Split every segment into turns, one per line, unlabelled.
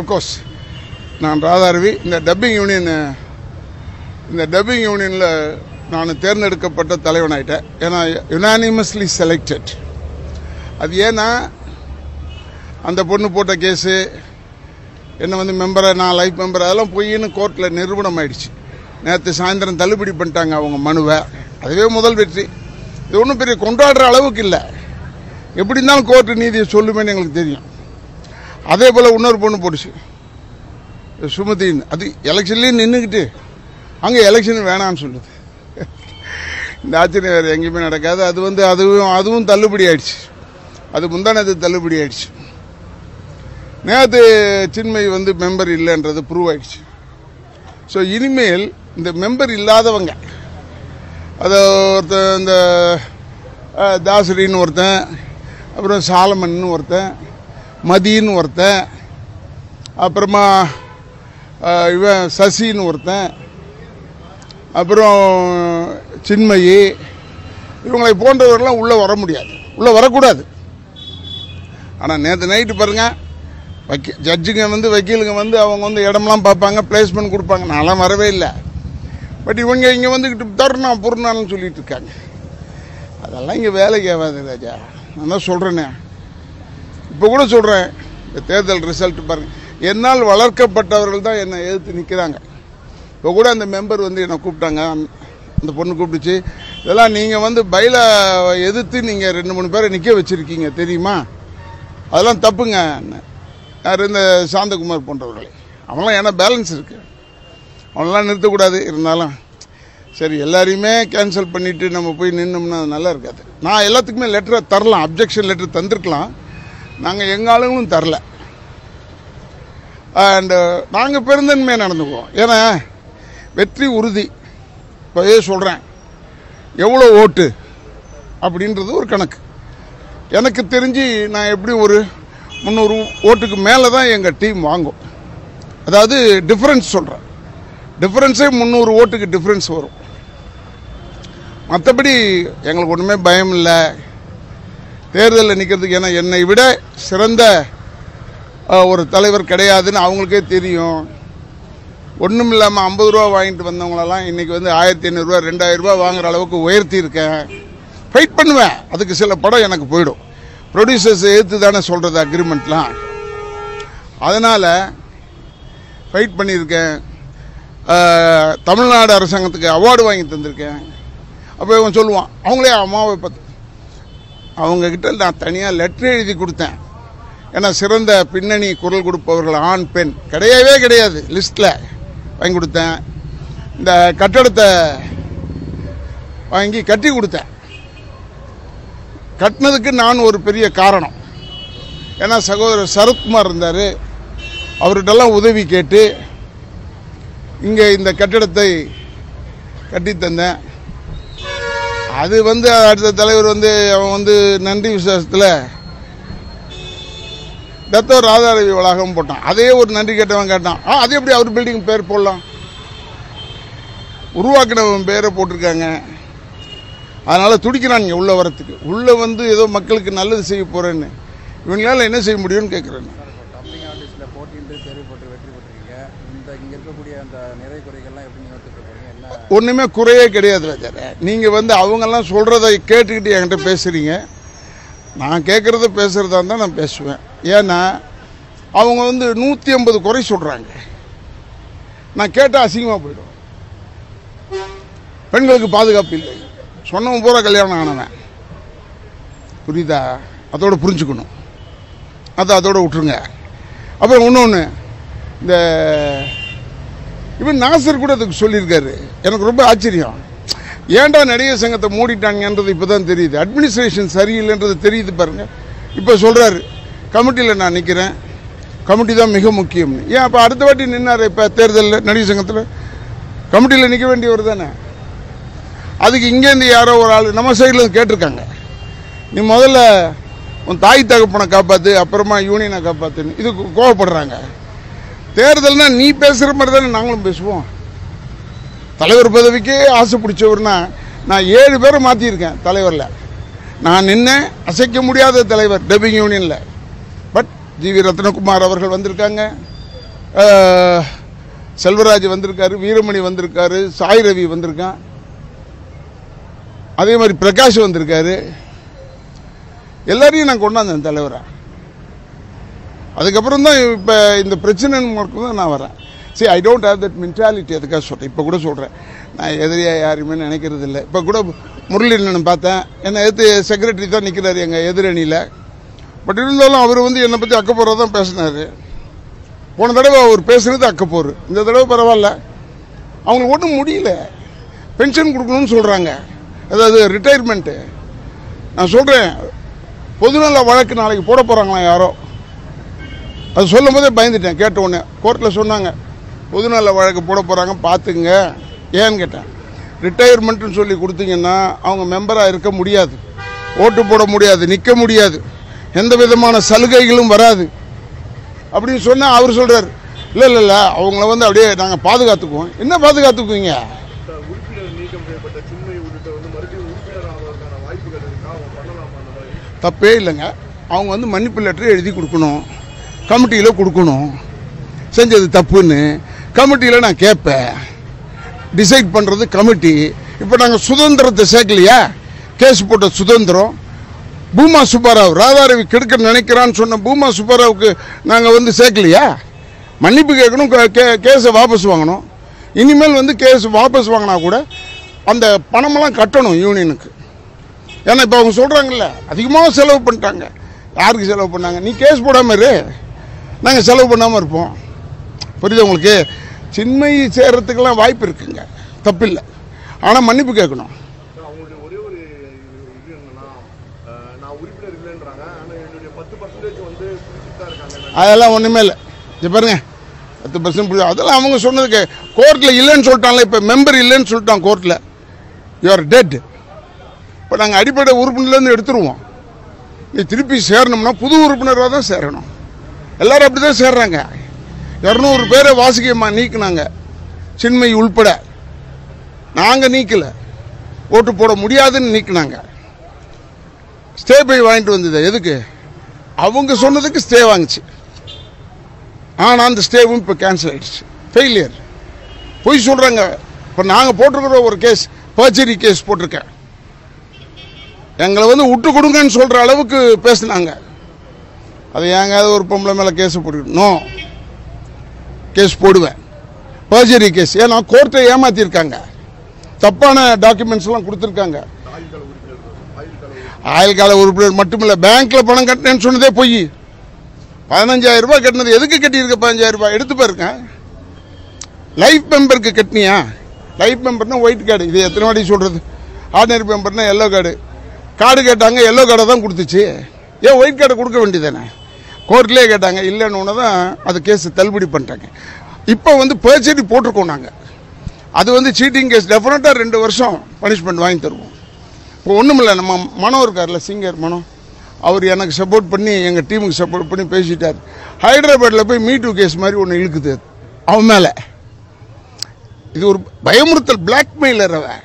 Of course நான் ராதாரவி இந்த dubbing union இந்த டப்பிங் யூனியனில் நான் தேர்ந்தெடுக்கப்பட்ட தலைவனாயிட்டேன் ஏன்னா யுனானிமஸ்லி செலக்டட் அது ஏன்னா அந்த பொண்ணு போட்ட கேஸு என்னை வந்து மெம்பரை நான் லைஃப் மெம்பர் அதெல்லாம் பொய்ன்னு கோர்ட்டில் நிரூபணம் ஆயிடுச்சு. நேற்று சாயந்தரம் தள்ளுபடி பண்ணிட்டாங்க அவங்க மனுவை. அதுவே முதல் வெற்றி. இது ஒன்றும் பெரிய கொண்டாடுற அளவுக்கு இல்லை. எப்படி இருந்தாலும் கோர்ட்டு நீதியை சொல்லுமேன்னு எங்களுக்கு தெரியும். அதே போல் இன்னொரு பொண்ணு போட்டுச்சு. சுமதின்னு அது எலெக்ஷன்லேயும் நின்றுக்கிட்டு அங்கே எலெக்ஷன் வேணான்னு சொல்லுது. இந்த ஆச்சரியம் வேறு எங்கேயுமே நடக்காது. அது வந்து அதுவும் அதுவும் தள்ளுபடி ஆயிடுச்சு. அது முந்தானது தள்ளுபடி ஆயிடுச்சு. நேற்று சின்மை வந்து மெம்பர் இல்லைன்றது ப்ரூவ் ஆயிடுச்சு. ஸோ இனிமேல் இந்த மெம்பர் இல்லாதவங்க அதை ஒருத்தன் இந்த தாசரின்னு ஒருத்தன் அப்புறம் சாலமன்னு ஒருத்தன் மதின்னு ஒருத்தன் அப்புறமா இவன் சசின்னு ஒருத்தன் அப்புறம் சின்மயி இவங்களை போன்றவர்கள்லாம் உள்ளே வர முடியாது. உள்ளே வரக்கூடாது. ஆனால் நேற்று நைட்டு பாருங்கள் வக்கீ ஜட்ஜுங்க வந்து வக்கீலுங்க வந்து அவங்க வந்து இடம்லாம் பார்ப்பாங்க பிளேஸ்மெண்ட் கொடுப்பாங்க. நான்லாம் வரவே இல்லை. பட் இவங்க இங்கே வந்துக்கிட்டு தருணா பொருணான்னு சொல்லிட்டு இருக்காங்க. அதெல்லாம் இங்கே வேலைக்கு ஆகாது ராஜா. நான் தான் சொல்கிறேனே இப்போ கூட சொல்கிறேன் இந்த தேர்தல் ரிசல்ட் பாருங்கள் என்னால் வளர்க்கப்பட்டவர்கள் தான் என்னை எதிர்த்து நிற்கிறாங்க இப்போ கூட அந்த மெம்பர் வந்து என்னை கூப்பிட்டாங்க. அந்த பொண்ணு கூப்பிட்டுச்சு இதெல்லாம் நீங்கள் வந்து பயில எதிர்த்து நீங்கள் ரெண்டு மூணு பேரை நிற்க வச்சுருக்கீங்க தெரியுமா? அதெல்லாம் தப்புங்க. யார்? இந்த சாந்தகுமார் போன்றவர்களே. அவங்களாம் ஏன்னா பேலன்ஸ் இருக்குது அவனெல்லாம் நிறுத்தக்கூடாது இருந்தாலும். சரி எல்லாரையுமே கேன்சல் பண்ணிவிட்டு நம்ம போய் நின்னோம்னா அது நல்லா இருக்காது. நான் எல்லாத்துக்குமே லெட்டரை தரலாம். அப்ஜெக்ஷன் லெட்டர் தந்திருக்கலாம். நாங்கள் எங்கள் ஆளுங்களும் தரல. அண்டு நாங்கள் பெருந்தன்மையாக நடந்துக்குவோம். ஏன்னா வெற்றி உறுதி. இப்போவே சொல்கிறேன் எவ்வளோ ஓட்டு? அப்படின்றது ஒரு கணக்கு. எனக்கு தெரிஞ்சு நான் எப்படி ஒரு முந்நூறு ஓட்டுக்கு மேலே தான் எங்கள் டீம் வாங்கும். அதாவது டிஃப்ரென்ஸ் சொல்கிறேன் டிஃப்ரென்ஸே முந்நூறு ஓட்டுக்கு டிஃப்ரென்ஸ் வரும். மற்றபடி எங்களுக்கு ஒன்றுமே பயம் இல்லை. தேர்தலில் நிற்கிறதுக்கு ஏன்னா என்னை விட சிறந்த ஒரு தலைவர் கிடையாதுன்னு அவங்களுக்கே தெரியும். ஒன்றும் இல்லாமல் ஐம்பது ரூபா வாங்கிட்டு வந்தவங்களெல்லாம் இன்றைக்கி வந்து ஆயிரத்தி ஐநூறுரூவா ரெண்டாயிரம் ரூபா வாங்குற அளவுக்கு உயர்த்தியிருக்கேன். ஃபைட் பண்ணுவேன். அதுக்கு சில படம் எனக்கு போயிடும். ப்ரொடியூசர்ஸ் எடுத்து தானே சொல்கிறது அக்ரிமெண்ட்லாம் அதனால் ஃபைட் பண்ணியிருக்கேன். தமிழ்நாடு அரசாங்கத்துக்கு அவார்டு வாங்கி தந்திருக்கேன். அப்போ இவன் சொல்லுவான் அவங்களே அம்மாவை பார்த்து அவங்கக்கிட்ட நான் தனியாக லெட்டர் எழுதி கொடுத்தேன். ஏன்னா சிறந்த பின்னணி குரல் கொடுப்பவர்கள் ஆண் பெண் கிடையவே கிடையாது. லிஸ்ட்டில் வாங்கி கொடுத்தேன். இந்த கட்டடத்தை வாங்கி கட்டி கொடுத்தேன். கட்டினதுக்கு நான் ஒரு பெரிய காரணம். ஏன்னா சகோதரர் சரத்குமார் இருந்தார். அவர்கிட்டலாம் உதவி கேட்டு இங்கே இந்த கட்டிடத்தை கட்டி தந்தேன் அது வந்து அடுத்த தலைவர் வந்து அவன் வந்து நன்றி விசுவாசத்தில் தத்தோ ராதாரவி வளாகம் போட்டான். அதே ஒரு நன்றி கேட்டவன் கேட்டான். ஆ அது எப்படி அவர் பில்டிங் பேர் போடலாம்? உருவாக்கினவன் பேரை போட்டிருக்காங்க. அதனால் துடிக்கிறான் இங்கே உள்ளே வரத்துக்கு. உள்ளே வந்து ஏதோ மக்களுக்கு நல்லது செய்ய போகிறேன்னு இவங்களால என்ன செய்ய முடியும்னு கேட்குறேன்
இந்த இங்கே இருக்கக்கூடிய அந்த நிறை குறைகள்லாம் எப்படி என்ன?
ஒன்றுமே குறையே கிடையாது ராஜா. நீங்கள் வந்து அவங்கெல்லாம் சொல்கிறத கேட்டுக்கிட்டு என்கிட்ட பேசுகிறீங்க நான் கேட்குறத பேசுகிறதா இருந்தால் நான் பேசுவேன். ஏன்னா அவங்க வந்து நூற்றி ஐம்பது குறை சொல்கிறாங்க நான் கேட்டால் அசிங்கமாக போயிடும். பெண்களுக்கு பாதுகாப்பு இல்லை. சொன்னவன் பூரா கல்யாணம் ஆனவன். புரியுதா? அதோட புரிஞ்சுக்கணும். அதை அதோட விட்டுருங்க. அப்புறம் இன்னொன்று இந்த இவன் நாசர் கூட அதுக்கு சொல்லியிருக்காரு. எனக்கு ரொம்ப ஆச்சரியம். ஏன்டா நடிகர் சங்கத்தை மூடிட்டாங்கன்றது இப்போ தான் தெரியுது. அட்மினிஸ்ட்ரேஷன் சரியில்லைன்றது தெரியுது பாருங்கள் இப்போ சொல்கிறாரு கமிட்டியில் நான் நிற்கிறேன் கமிட்டி தான் மிக முக்கியம்னு ஏன் அப்போ அடுத்த வாட்டி நின்னார் இப்போ தேர்தலில் நடிகர் சங்கத்தில்? கமிட்டியில் நிற்க வேண்டியவர் தானே? அதுக்கு இங்கேருந்து யாரோ ஒரு ஆள் நம்ம சைடில் கேட்டிருக்காங்க. நீ முதல்ல உன் தாய் தகப்பனை காப்பாற்று அப்புறமா யூனியனை காப்பாற்றுன்னு இது கோவப்படுறாங்க. தேர்தல்னா நீ பேசுகிற மாதிரி தானே நாங்களும் பேசுவோம். தலைவர் பதவிக்கு ஆசை பிடிச்சவர்னா நான் ஏழு பேரை மாற்றியிருக்கேன் தலைவரில். நான் நின்ன அசைக்க முடியாத தலைவர் டப்பிங் யூனியனில் பட் ஜி வி ரத்னகுமார் அவர்கள் வந்திருக்காங்க. செல்வராஜ் வந்திருக்காரு வீரமணி வந்திருக்காரு சாய் ரவி வந்திருக்கான். அதே மாதிரி பிரகாஷ் வந்திருக்காரு. எல்லாரையும் நான் கொண்டாந்தேன் தலைவரை. அதுக்கப்புறம் தான் இப்போ இந்த பிரச்சனை தான் நான் வரேன். சரி I don't have that mentality அதுக்காக சொல்கிறேன் இப்போ கூட சொல்கிறேன் நான் எதிரியாக யாருமே நினைக்கிறது இல்லை. இப்போ கூட முரளியண்ணன் பார்த்தேன். என்னை எதிர்த்து செக்ரட்டரி தான் நிற்கிறார் எங்கள் எதிரணியில். பட் இருந்தாலும் அவர் வந்து என்னை பற்றி அக்கப்போராக தான் பேசினார். போன தடவை அவர் பேசுனது அக்கப்போர் இந்த தடவை பரவாயில்ல. அவங்களுக்கு ஒன்றும் முடியல. பென்ஷன் கொடுக்கணும்னு சொல்கிறாங்க அதாவது ரிட்டையர்மெண்ட்டு நான் சொல்கிறேன் பொதுநல வழக்கு நாளைக்கு போட போகிறாங்களா யாரோ? அது சொல்லும் போதே பயந்துட்டேன். கேட்ட உடனே கோர்ட்டில் சொன்னாங்க பொதுநல வழக்கு போட போகிறாங்க பார்த்துங்க ஏன்னு கேட்டேன். ரிட்டையர்மெண்ட்னு சொல்லி கொடுத்தீங்கன்னா அவங்க மெம்பராக இருக்க முடியாது. ஓட்டு போட முடியாது நிற்க முடியாது. எந்த விதமான சலுகைகளும் வராது. அப்படின்னு சொன்னால் அவர் சொல்கிறார் இல்லை இல்லை இல்லை அவங்கள வந்து அப்படியே நாங்கள் பாதுகாத்துக்குவோம். என்ன பாதுகாத்துக்குவீங்க? தப்பே இல்லைங்க. அவங்க வந்து மன்னிப்பு லெட்டர் எழுதி கொடுக்கணும். கமிட்டியில் கொடுக்கணும். செஞ்சது தப்புன்னு கமிட்டியில் நான் கேட்பேன் டிசைட் பண்ணுறது கமிட்டி. இப்போ நாங்கள் சுதந்திரத்தை சேர்க்கலையா? கேஸ் போட்ட சுதந்திரம். பூமா சுப்பாராவ் ராதாரவி கெடுக்க நினைக்கிறான்னு சொன்ன பூமா சுப்பாராவுக்கு நாங்கள் வந்து சேர்க்கலையா? மன்னிப்பு கேட்கணும் கே- கேஸை வாபஸ் வாங்கணும். இனிமேல் வந்து கேஸ் வாபஸ் வாங்கினா கூட அந்த பணமெல்லாம் கட்டணும் யூனியனுக்கு. ஏன்னா இப்போ அவங்க சொல்கிறாங்கல்ல அதிகமாக செலவு பண்ணிட்டாங்க. யாருக்கு செலவு பண்ணாங்க? நீ கேஸ் போடாமல் இரு. நாங்கள் செலவு பண்ணாமல் இருப்போம். புரியுது உங்களுக்கு? சின்மை சேர்றதுக்கெல்லாம் வாய்ப்பு இருக்குங்க. தப்பில்லை. ஆனால் மன்னிப்பு கேட்கணும். அதெல்லாம் ஒன்றுமே இல்லை. இது பாருங்க. பத்து பர்சன்ட் அதெல்லாம் அவங்க சொன்னதுக்கு கோர்ட்டில் இல்லைன்னு சொல்லிட்டாங்களே இப்போ மெம்பர் இல்லைன்னு சொல்லிட்டான் கோர்ட்டில் யூஆர் டெட் இப்போ நாங்கள் அடிப்படை உறுப்பினர்லேருந்து எடுத்துருவோம். நீ திருப்பி சேரணும்னா புது உறுப்பினராக தான் சேரணும். எல்லாரும் அப்படி தான் சேர்றாங்க. இரநூறு பேரை வாசிக்கமாக நீக்குனாங்க. சின்மை உள்பட. நாங்கள் நீக்கல. ஓட்டு போட முடியாதுன்னு நீக்கினாங்க. ஸ்டே பை வாங்கிட்டு வந்தது எதுக்கு? அவங்க சொன்னதுக்கு ஸ்டே வாங்குச்சு. ஆனால் அந்த ஸ்டேவும் இப்போ கேன்சல் ஆயிடுச்சு. ஃபெயிலியர் பொய் சொல்கிறாங்க இப்போ நாங்கள் போட்டிருக்கிற ஒரு கேஸ் பர்ச்சரி கேஸ் போட்டிருக்கேன். எங்களை வந்து விட்டு கொடுங்கன்னு சொல்கிற அளவுக்கு பேசினாங்க. அது ஏங்காவது ஒரு பொம்பளை மேலே கேஸ் போட்டுக்கணும் கேஸ் போடுவேன். பர்ஜரி கேஸ் ஏன்னா கோர்ட்டை ஏமாற்றிருக்காங்க தப்பான டாக்குமெண்ட்ஸ்லாம் கொடுத்துருக்காங்க. ஆயுள் கால உறுப்பினர் மட்டுமில்ல பேங்க்ல பணம் கட்டினேன்னு சொன்னதே பொய். பதினஞ்சாயிரம் ரூபாய் கட்டினது எதுக்கு கட்டியிருக்க பதினஞ்சாயிரம் ரூபாய்? எடுத்து பாருங்க. லைஃப் மெம்பருக்கு கட்டினியா? லைஃப் மெம்பர்னா ஒயிட் கார்டு இது எத்தனை வாட்டி சொல்றது? ஆர்டினரி மெம்பர்னா எல்லோ கார்டு கார்டு கேட்டாங்க எல்லோ கார்டை தான் கொடுத்துச்சு. ஏன் ஒயிட் கார்டை கொடுக்க வேண்டியதானே கோர்ட்லேயே கேட்டாங்க இல்லைன்னு ஒன்று தான் அது கேஸ் தள்ளுபடி பண்ணிட்டாங்க இப்போ வந்து பர்ச்சரி போட்டிருக்கோம் நாங்கள் அது வந்து சீட்டிங் கேஸ் டெஃபினட்டாக ரெண்டு வருஷம் பனிஷ்மெண்ட் வாங்கி தருவோம். இப்போ ஒன்றுமில்ல நம்ம மனோ இருக்கார்ல சிங்கர் மனோ. அவர் எனக்கு சப்போர்ட் பண்ணி எங்கள் டீமுக்கு சப்போர்ட் பண்ணி பேசிட்டார். ஹைதராபாத்தில் போய் மீட்டு கேஸ் மாதிரி ஒன்று இழுக்குது. அவன் மேலே. இது ஒரு பயமுறுத்தல் பிளாக்மெயிலர் அவன்.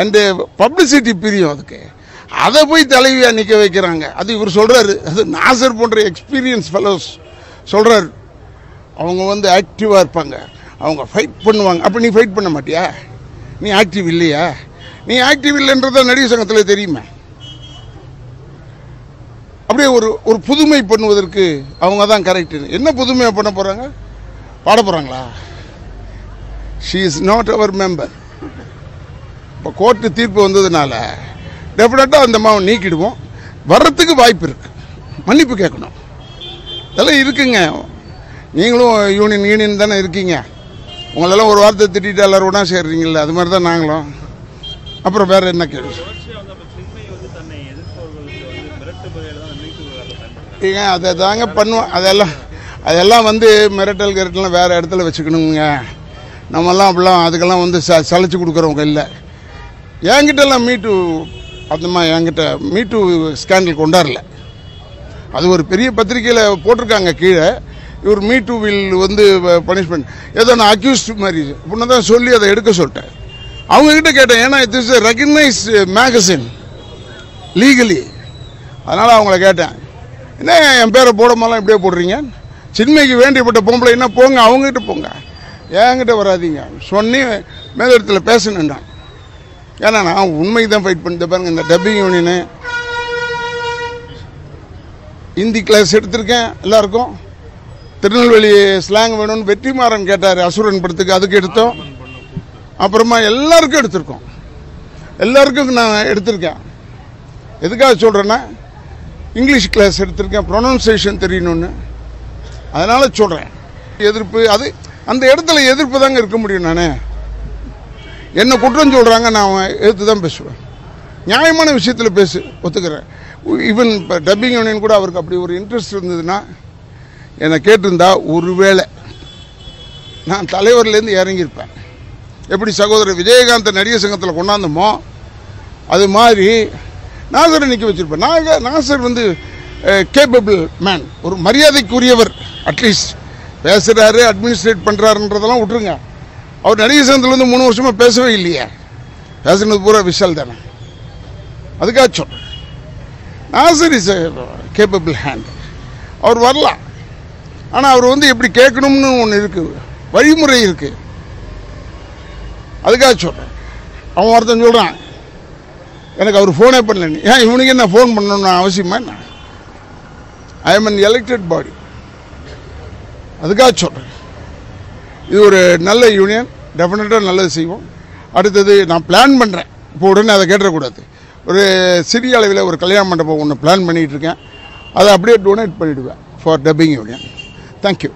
அண்டு பப்ளிசிட்டி பிரியும் அதுக்கு. அதை போய் தலைவியாக நிற்க வைக்கிறாங்க. அது இவர் சொல்கிறாரு அது நாசர் போன்ற எக்ஸ்பீரியன்ஸ் ஃபெலோஸ் சொல்கிறாரு அவங்க வந்து ஆக்டிவாக இருப்பாங்க. அவங்க ஃபைட் பண்ணுவாங்க. அப்போ நீ ஃபைட் பண்ண மாட்டியா? நீ ஆக்டிவ் இல்லையா? நீ ஆக்டிவ் இல்லைன்றத நடிகர் சங்கத்தில் தெரியுமே? அப்படியே ஒரு ஒரு புதுமை பண்ணுவதற்கு அவங்க தான் கரெக்ட் என்ன புதுமையாக பண்ண போகிறாங்க பாட போகிறாங்களா she is not our member இப்போ கோர்ட்டு தீர்ப்பு வந்ததுனால டெஃபினட்டாக அந்த மாவை நீக்கிடுவோம். வர்றதுக்கு வாய்ப்பு இருக்குது மன்னிப்பு கேட்கணும். இதெல்லாம் இருக்குங்க. நீங்களும் யூனியன் யூனியன் தானே இருக்கீங்க. உங்களெல்லாம் ஒரு வார்த்தை திட்டிட்டு எல்லாரும் ஒன்றா சேர்றீங்கல்ல அது மாதிரி தான் நாங்களும். அப்புறம் வேறு என்ன கேள்வி? ஏங்க அதை தாங்க பண்ணுவோம் அதெல்லாம் அதெல்லாம் வந்து மிரட்டல் கிரட்டெல்லாம் வேறு இடத்துல வச்சுக்கணுங்க. நம்மெல்லாம் அப்படிலாம் அதுக்கெல்லாம் வந்து ச சளைச்சு கொடுக்குறவங்க இல்லை. என்கிட்டலாம் மீட்டு அந்தம்மா என்கிட்ட மீட்டு ஸ்கேண்டல் கொண்டாடல. அது ஒரு பெரிய பத்திரிக்கையில் போட்டிருக்காங்க கீழே. இவர் மீட்டு வில் வந்து பனிஷ்மெண்ட் ஏதோ நான் அக்யூஸ்ட் மாதிரி அப்படின்னு தான் சொல்லி அதை எடுக்க சொல்லிட்டேன். அவங்கக்கிட்ட கேட்டேன் ஏன்னா it is recognise magazine legally அதனால் அவங்கள கேட்டேன் என்ன என் பேரை போடமாலாம் இப்படியே போடுறீங்க? சின்மைக்கு வேண்டியப்பட்ட பொம்பளைன்னா போங்க அவங்ககிட்ட போங்க. என்கிட்ட வராதீங்க. சொன்னி மேலிடத்தில் பேசணுண்டான் ஏன்னா நான் உண்மைக்கு தான் ஃபைட் பண்ணிட்டு பாருங்க இந்த டப்பிங் யூனியனு ஹிந்தி கிளாஸ் எடுத்திருக்கேன் எல்லாருக்கும். திருநெல்வேலி ஸ்லாங் வேணும்னு வெற்றிமாறன் கேட்டார் அசுரன் படத்துக்கு அதுக்கு எடுத்தோம். அப்புறமா எல்லாருக்கும் எடுத்திருக்கோம். எல்லாருக்கும் நான் எடுத்திருக்கேன். எதுக்காக சொல்கிறேன்னா இங்கிலீஷ் கிளாஸ் எடுத்திருக்கேன் ப்ரொனவுன்சியேஷன் தெரியணும்னு. அதனால் சொல்கிறேன் எதிர்ப்பு அது அந்த இடத்துல எதிர்ப்பு தாங்க இருக்க முடியும் நானே. என்ன குற்றம் சொல்கிறாங்க நான் எடுத்து தான் பேசுவேன். நியாயமான விஷயத்தில் பேசு ஒத்துக்கிறேன். ஈவன் இப்போ டப்பிங் யூனியன் கூட அவருக்கு அப்படி ஒரு இன்ட்ரெஸ்ட் இருந்ததுன்னா என்னை கேட்டிருந்தா ஒருவேளை நான் தலைவர்லேருந்து இறங்கியிருப்பேன். எப்படி சகோதரர் விஜயகாந்த் நடிகர் சங்கத்தில் கொண்டாந்தோமோ அது மாதிரி நாசரை நிற்க வச்சுருப்பேன். நாங்கள் நாசர் வந்து கேப்பபிள் மேன் ஒரு மரியாதைக்குரியவர் அட்லீஸ்ட் பேசுகிறாரு அட்மினிஸ்ட்ரேட் பண்ணுறாருன்றதெல்லாம் விட்டுருங்க. அவர் நடிகர் சங்கத்தில் வந்து மூணு வருஷமாக பேசவே இல்லையே. பேசுனது பூரா விஷால் தானே. அதுக்காக சொல்கிறேன் நாசர் இஸ் கேப்பபிள் ஹேண்ட் அவர் வரலாம் ஆனால் அவர் வந்து எப்படி கேட்கணும்னு ஒன்று இருக்குது வழிமுறை இருக்குது அதுக்காக சொல்கிறேன் அவன் ஒருத்தன் சொல்கிறான் எனக்கு அவர் ஃபோனே பண்ணலன்னு ஏன் இவனுக்கு என்ன ஃபோன் பண்ணணும்னு அவசியமா என்ன? I am an elected body அதுக்காக சொல்கிறேன் இது ஒரு நல்ல யூனியன் டெஃபினட்டாக நல்லது செய்வோம். அடுத்தது நான் பிளான் பண்ணுறேன் இப்போ உடனே அதை கேட்டுறக்கூடாது. ஒரு சிறிய அளவில் ஒரு கல்யாண மண்டபம் ஒன்று பிளான் பண்ணிகிட்ருக்கேன் அதை அப்படியே டொனேட் பண்ணிவிடுவேன் ஃபார் டப்பிங் யூனியன் தேங்க்யூ